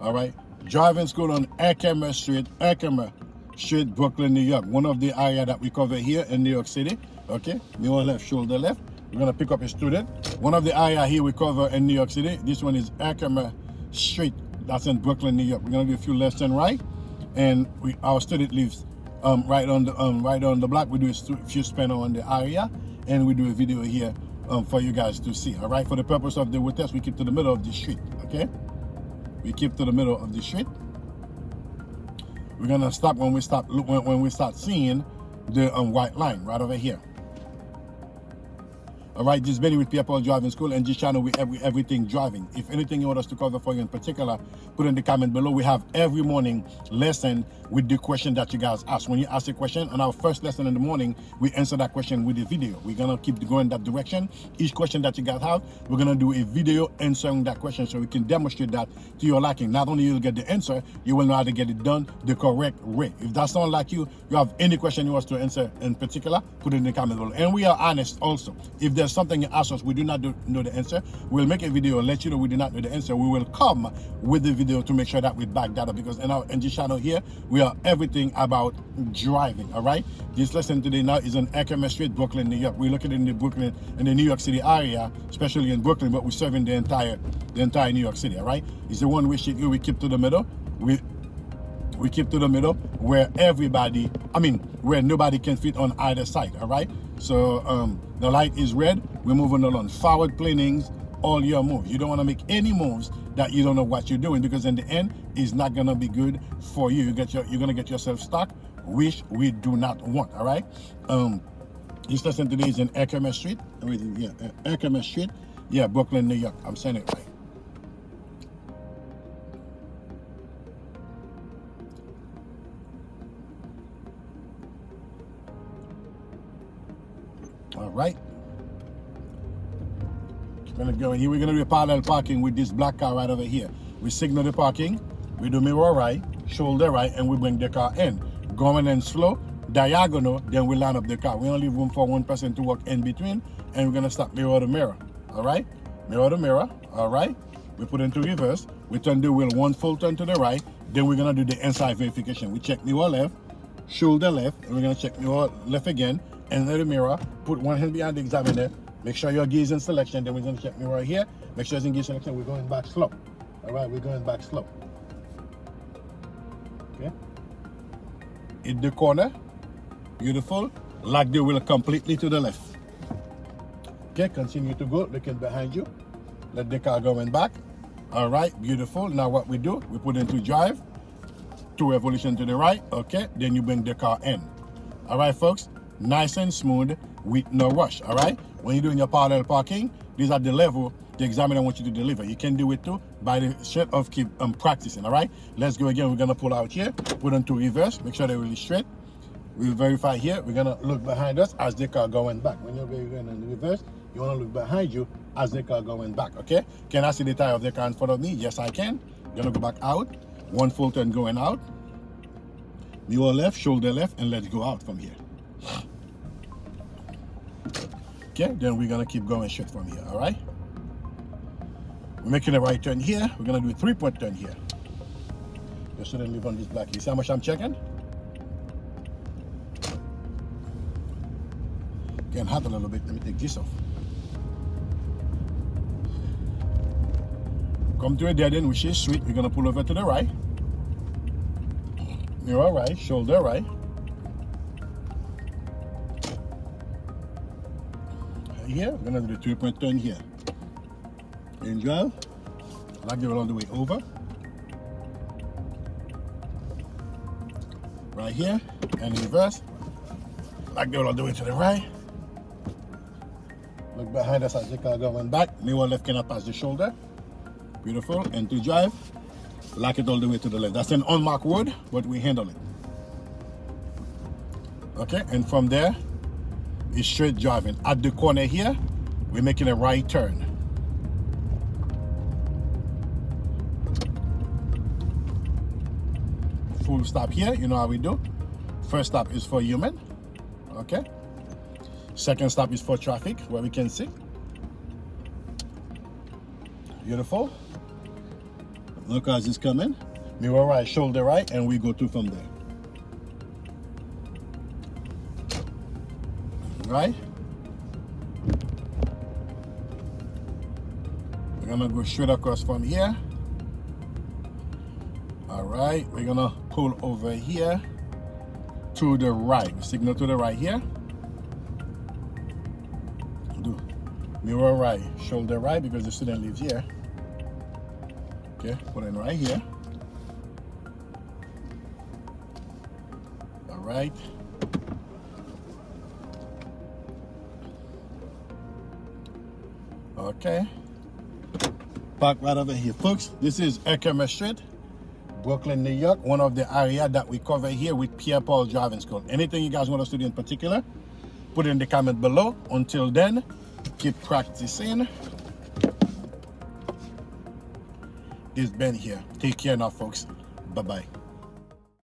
All right. Driving school on Herkimer Street, Herkimer Street, Brooklyn, New York. One of the area that we cover here in New York City. Okay. Mirror left, shoulder left. We're gonna pick up a student. One of the area here we cover in New York City. This one is Herkimer Street. That's in Brooklyn, New York. We're gonna do a few left and right, and we our student lives um, right on the um, right on the block. We do a few spin on the area, and we do a video here um, for you guys to see. All right. For the purpose of the test, we keep to the middle of the street. Okay. We keep to the middle of the street. We're gonna stop when we stop when, when we start seeing the um, white line right over here. All right, this is Benny with Paul Driving School and this channel with every, everything driving. If anything you want us to cover for you in particular, put in the comment below. We have every morning lesson with the question that you guys ask. When you ask a question on our first lesson in the morning, we answer that question with a video. We're gonna keep going that direction. Each question that you guys have, we're gonna do a video answering that question so we can demonstrate that to your liking. Not only you'll get the answer, you will know how to get it done the correct way. If that's not like you, you have any question you want us to answer in particular, put it in the comment below. And we are honest also. If there's there's something you ask us, we do not do, know the answer, we'll make a video let you know we do not know the answer. We will come with the video to make sure that we back that up because in our NG channel here, we are everything about driving, all right? This lesson today now is on Herkimer Street, Brooklyn, New York. We're looking in the Brooklyn, in the New York City area, especially in Brooklyn, but we're serving the entire, the entire New York City, all right? It's the one we keep to the middle. We we keep to the middle where everybody, I mean, where nobody can fit on either side, all right? So um, the light is red, we're moving along. Forward planings, all your moves. You don't want to make any moves that you don't know what you're doing because in the end, it's not going to be good for you. you get your, you're going to get yourself stuck, which we do not want, all right? Um, this lesson today is in Herkimer Street. Yeah, Herkimer Street. Yeah, Brooklyn, New York. I'm saying it right. All right. Gonna go in here. We're gonna do parallel parking with this black car right over here. We signal the parking, we do mirror right, shoulder right, and we bring the car in. Going in slow, diagonal, then we line up the car. We only leave room for one person to walk in between, and we're gonna stop mirror to mirror. All right? Mirror to mirror. All right? We put into reverse. We turn the wheel one full turn to the right. Then we're gonna do the inside verification. We check mirror left, shoulder left, and we're gonna check mirror left again, and the mirror, put one hand behind the examiner, make sure your gear is in selection, then we're gonna check mirror here, make sure it's in gear selection, we're going back slow. All right, we're going back slow. Okay. In the corner, beautiful, lock the wheel completely to the left. Okay, continue to go, looking behind you. Let the car go in back. All right, beautiful. Now what we do, we put into drive, two revolution to the right, okay, then you bring the car in. All right, folks, nice and smooth with no rush, all right? When you're doing your parallel parking, these are the level the examiner wants you to deliver. You can do it too by the straight of keep um, practicing, all right? Let's go again. We're gonna pull out here, put into reverse, make sure they're really straight. We'll verify here. We're gonna look behind us as the car going back. When you're going in reverse, you wanna look behind you as the car going back, okay? Can I see the tire of the car in front of me? Yes, I can. Gonna go back out. One full turn going out. Mirror left, shoulder left, and let's go out from here. Okay, then we're gonna keep going straight from here, all right? We're making a right turn here. We're gonna do a three-point turn here. Just shouldn't leave on this black. You see how much I'm checking? Getting hot a little bit. Let me take this off. Come to a dead end, which is sweet. We're gonna pull over to the right. Mirror right, shoulder right. Here. We're gonna do the three-point turn here. Enjoy. Like it all the way over. Right here, and reverse. Like it all the way to the right. Look behind us as the car going back. Mirror left cannot pass the shoulder. Beautiful. And to drive, lock it all the way to the left. That's an unmarked road, but we handle it. Okay, and from there, is straight driving. At the corner here, we're making a right turn. Full stop here, you know how we do. First stop is for human, okay? Second stop is for traffic, where we can see. Beautiful. Look cars is coming. Mirror right, shoulder right, and we go to from there. Right? We're gonna go straight across from here. All right, we're gonna pull over here to the right. Signal to the right here. Do mirror right, shoulder right because the student lives here. Okay, put in right here. All right. Okay. Park right over here. Folks, this is Herkimer Street, Brooklyn, New York, one of the area that we cover here with Pierre Paul Driving School. Anything you guys want us to do in particular, put it in the comment below. Until then, keep practicing. It's Ben here. Take care now, folks. Bye-bye.